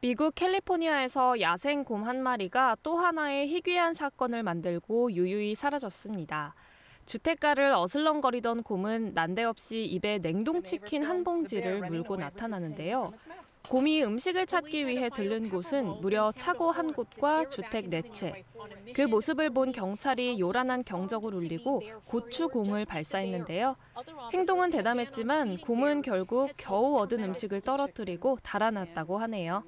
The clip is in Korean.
미국 캘리포니아에서 야생 곰 한 마리가 또 하나의 희귀한 사건을 만들고 유유히 사라졌습니다. 주택가를 어슬렁거리던 곰은 난데없이 입에 냉동치킨 한 봉지를 물고 나타나는데요. 곰이 음식을 찾기 위해 들른 곳은 무려 차고 한 곳과 주택 네 채. 그 모습을 본 경찰이 요란한 경적을 울리고 고추공을 발사했는데요. 행동은 대담했지만 곰은 결국 겨우 얻은 음식을 떨어뜨리고 달아났다고 하네요.